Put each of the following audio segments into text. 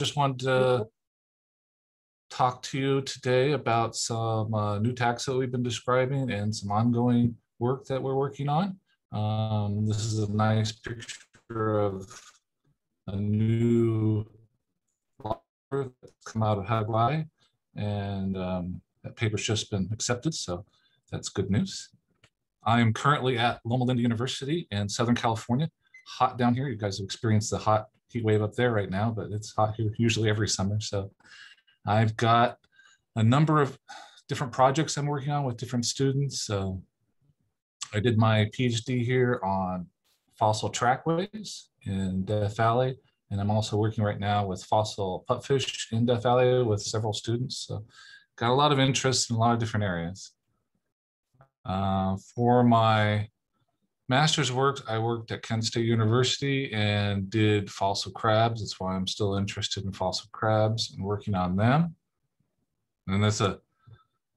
just wanted to talk to you today about some uh, new taxa that we've been describing and some ongoing work that we're working on. Um, this is a nice picture of a new that's come out of Hawaii, and um, that paper's just been accepted, so that's good news. I am currently at Loma Linda University in Southern California. Hot down here. You guys have experienced the hot heat wave up there right now, but it's hot here usually every summer. So I've got a number of different projects I'm working on with different students. So I did my PhD here on fossil trackways in Death Valley. And I'm also working right now with fossil pupfish in Death Valley with several students. So got a lot of interest in a lot of different areas. Uh, for my master's work, I worked at Kent State University and did fossil crabs. That's why I'm still interested in fossil crabs and working on them. And that's a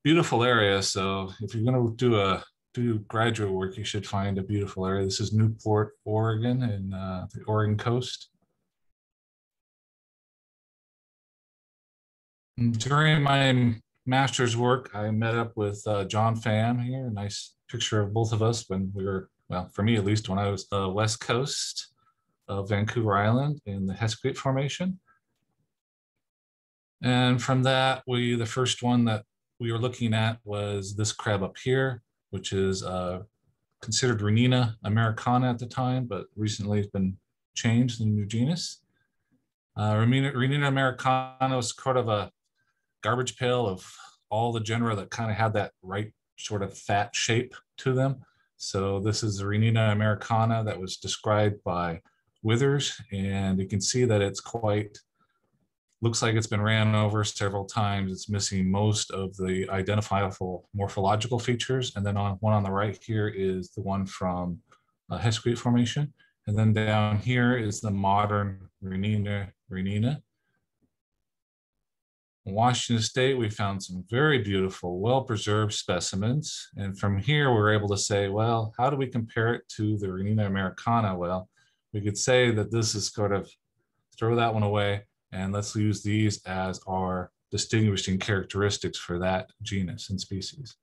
beautiful area. So if you're going to do a do graduate work, you should find a beautiful area. This is Newport, Oregon, in uh, the Oregon coast. During my master's work, I met up with uh, John Fam here, a nice picture of both of us when we were, well, for me at least, when I was uh, west coast of Vancouver Island in the Hesquiat Formation. And from that, we the first one that we were looking at was this crab up here, which is uh, considered Ranina americana at the time, but recently it's been changed in a new genus. Uh, Ranina, Ranina americana was sort of a garbage pail of all the genera that kind of had that right sort of fat shape to them. So this is the Ranina americana that was described by Withers, and you can see that it's quite, looks like it's been ran over several times. It's missing most of the identifiable morphological features. And then on one on the right here is the one from uh, Hesquiat Formation. And then down here is the modern Ranina ranina. In Washington State, we found some very beautiful, well-preserved specimens. And from here, we were able to say, well, how do we compare it to the Ranina americana? Well, we could say that this is sort of, throw that one away, and let's use these as our distinguishing characteristics for that genus and species.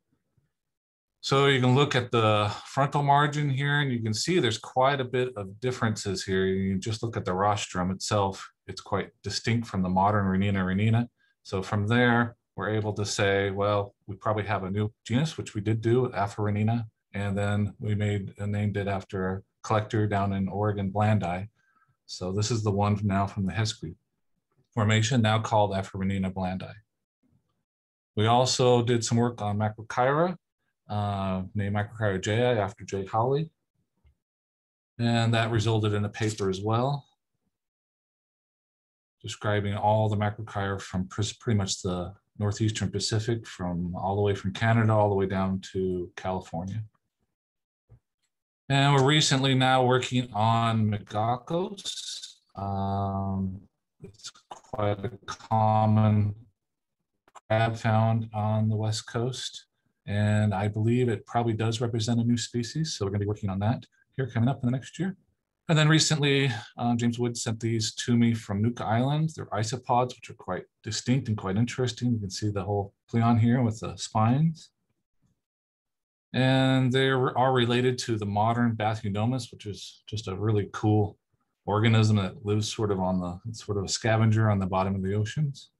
So you can look at the frontal margin here, and you can see there's quite a bit of differences here. You just look at the rostrum itself. It's quite distinct from the modern Ranina ranina. So from there, we're able to say, well, we probably have a new genus, which we did do with Apharenina, and then we made and named it after a collector down in Oregon, Blandii. So this is the one now from the Hesquiat formation, now called Apharenina blandii. We also did some work on Macrocheira, uh, named Macrocheira jay after Jay Howley. And that resulted in a paper as well describing all the macrocheira from pretty much the northeastern Pacific, from all the way from Canada all the way down to California. And we're recently now working on Megokkos. Um, it's quite a common crab found on the West Coast. And I believe it probably does represent a new species. So we're gonna be working on that here coming up in the next year. And then recently, uh, James Wood sent these to me from Nuka Island. They're isopods, which are quite distinct and quite interesting. You can see the whole pleon here with the spines. And they are related to the modern Bathynomus, which is just a really cool organism that lives sort of on the, sort of a scavenger on the bottom of the oceans.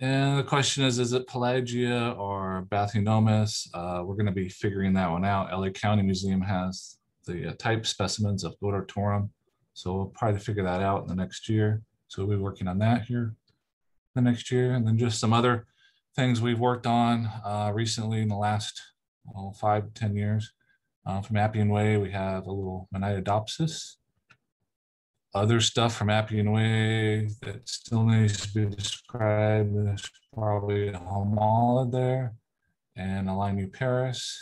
And the question is, is it Palaega or Bathynomus? Uh, we're gonna be figuring that one out. LA County Museum has the uh, type specimens of goedertorum. So we'll probably figure that out in the next year. So we'll be working on that here the next year. And then just some other things we've worked on uh, recently in the last well, five 10 years. Uh, from Appian Way, we have a little Manitodopsis. Other stuff from Appian Way that still needs to be described. There's probably a homolid there and a Linuparus.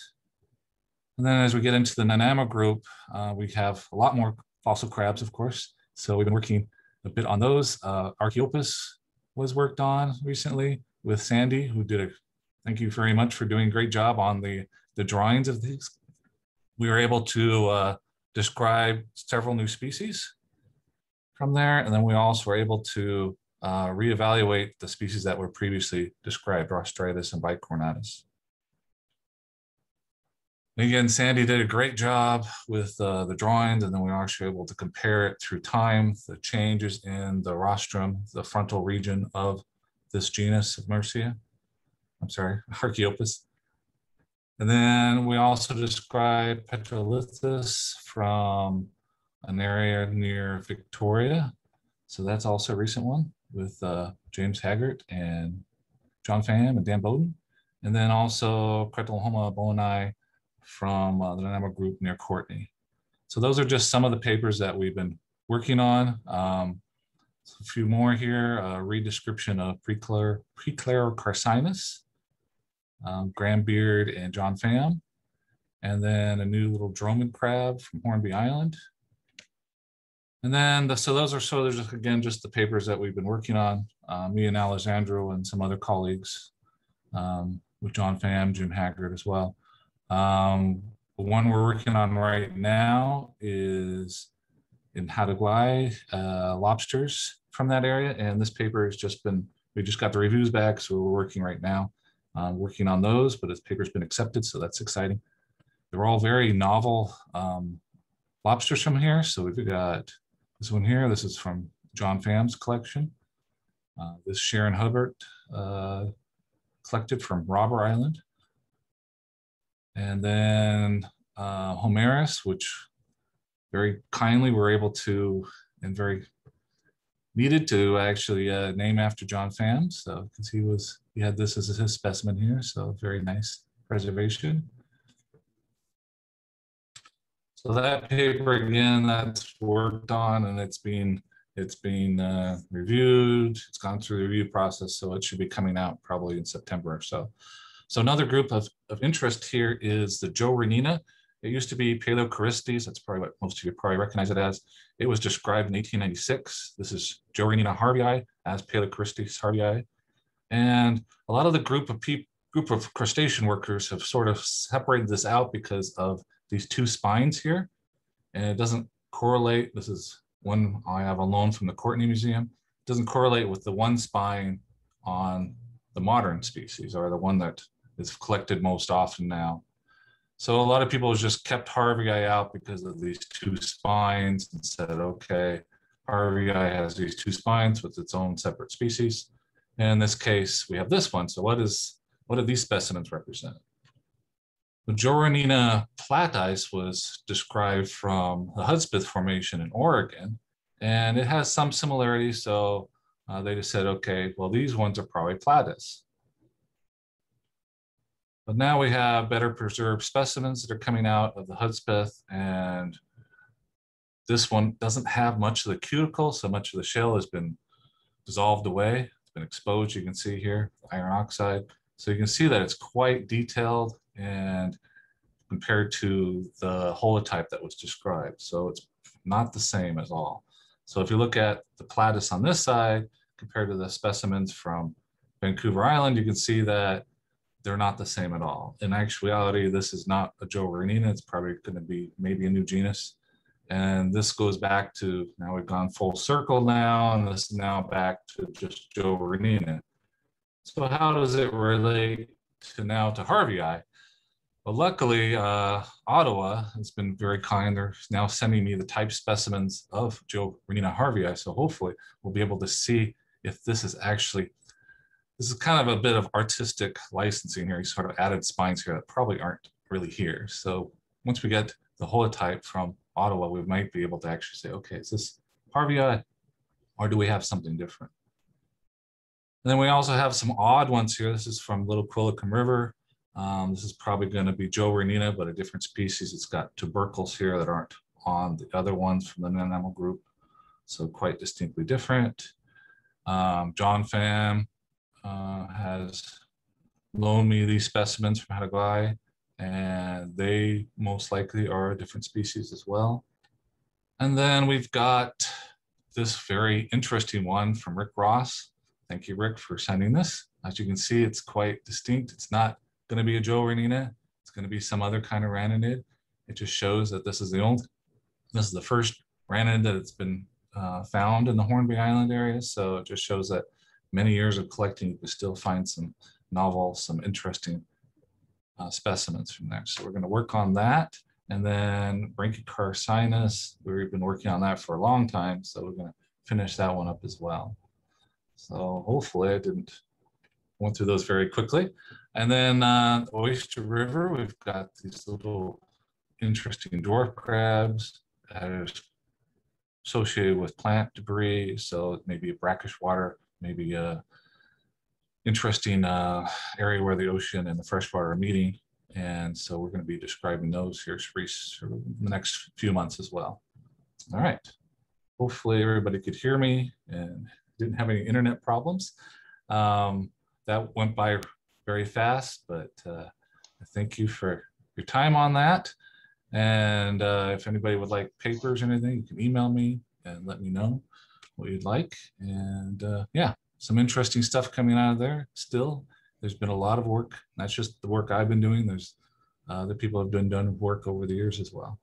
And then as we get into the Nanaimo group, uh, we have a lot more fossil crabs, of course. So we've been working a bit on those. Uh, Archaeopus was worked on recently with Sandy, who did a, thank you very much for doing a great job on the, the drawings of these. We were able to uh, describe several new species from there. And then we also were able to uh, reevaluate the species that were previously described, Rostritis and Bicornatus. Again, Sandy did a great job with uh, the drawings, and then we were actually able to compare it through time, the changes in the rostrum, the frontal region of this genus of Mercia. I'm sorry, Archaeopus. And then we also described Petrolisthes from an area near Victoria. So that's also a recent one with uh, James Haggart and John Fam and Dan Bowden. And then also Cretellhoma boweni from uh, the Nanaimo group near Courtenay. So those are just some of the papers that we've been working on. Um, a few more here, uh, redescription of Preclar, Preclarocarcinus, um, Graham Beard and John Fam, and then a new little Droman crab from Hornby Island. And then, the, so those are so there's just, again, just the papers that we've been working on, uh, me and Alessandro and some other colleagues um, with John Fam, Jim Haggart as well. Um, the one we're working on right now is in Haida uh, lobsters from that area. And this paper has just been, we just got the reviews back. So we're working right now, uh, working on those, but this paper's been accepted. So that's exciting. They're all very novel um, lobsters from here. So we've got this one here. This is from John Fam's collection. Uh, this Sharon Hubbard uh, collected from Robber Island. And then uh, which very kindly were able to, and very needed to actually uh, name after John Fam. So because he was, he had this as his specimen here. So very nice preservation. So that paper again, that's worked on and it's been it's been uh, reviewed. It's gone through the review process, so it should be coming out probably in September or so. So another group of, of interest here is the Joeranina. It used to be Palaeocorystes. That's probably what most of you probably recognize it as. It was described in 1896. This is Joeranina harveyi as Palaeocorystes harveyi. And a lot of the group of people, group of crustacean workers have sort of separated this out because of these two spines here. And it doesn't correlate. This is one I have alone from the Courtenay Museum. It doesn't correlate with the one spine on the modern species or the one that is collected most often now. So a lot of people just kept Harvey harveyi out because of these two spines and said, okay, harveyi has these two spines with its own separate species. And in this case, we have this one. So what is what do these specimens represent? The Joeranina platais was described from the Hudspeth Formation in Oregon, and it has some similarities. So uh, they just said, okay, well, these ones are probably platis. But now we have better preserved specimens that are coming out of the Hudspeth and this one doesn't have much of the cuticle, so much of the shell has been dissolved away. It's been exposed, you can see here, iron oxide. So you can see that it's quite detailed and compared to the holotype that was described. So it's not the same at all. So if you look at the platis on this side compared to the specimens from Vancouver Island, you can see that they're not the same at all. In actuality, this is not a Joeranina. It's probably going to be maybe a new genus. And this goes back to now we've gone full circle now, and this is now back to just Joeranina. So how does it relate to now to harveyi? Well, luckily, uh, Ottawa has been very kind. They're now sending me the type specimens of Joeranina harveyi. So hopefully we'll be able to see if this is actually this is kind of a bit of artistic licensing here. You sort of added spines here that probably aren't really here. So once we get the holotype from Ottawa, we might be able to actually say, okay, is this harveyi or do we have something different? And then we also have some odd ones here. This is from Little Qualicum River. Um, this is probably going to be Joeranina, but a different species. It's got tubercles here that aren't on the other ones from the Nanaimo group. So quite distinctly different. Um, John Fam, uh, has loaned me these specimens from Haida and they most likely are a different species as well. And then we've got this very interesting one from Rick Ross. Thank you, Rick, for sending this. As you can see, it's quite distinct. It's not going to be a Joeranina. It's going to be some other kind of raninid. It just shows that this is the only, this is the first ranid that it's been uh, found in the Hornby Island area. So it just shows that many years of collecting, you can still find some novel, some interesting uh, specimens from there. So we're going to work on that. And then sinus, we've been working on that for a long time. So we're going to finish that one up as well. So hopefully I didn't went through those very quickly. And then uh, Oyster River, we've got these little interesting dwarf crabs that are associated with plant debris. So maybe a brackish water, maybe a interesting uh, area where the ocean and the freshwater are meeting. And so we're going to be describing those here for the next few months as well. All right. Hopefully everybody could hear me and didn't have any internet problems. Um, that went by very fast, but uh, thank you for your time on that. And uh, if anybody would like papers or anything, you can email me and let me know what you'd like. And uh, yeah, some interesting stuff coming out of there still. There's been a lot of work. That's just the work I've been doing. There's uh, other people have been done work over the years as well.